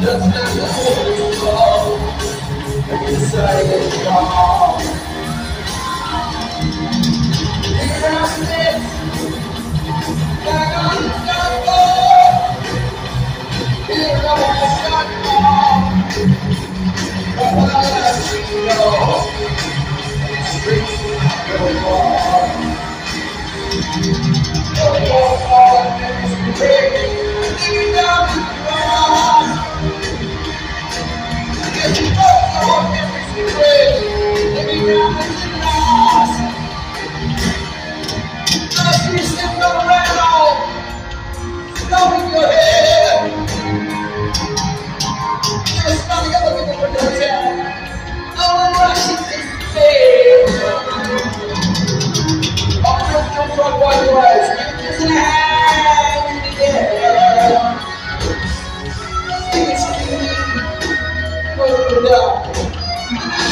Just as a fool, I decided to Christ, Obrigado.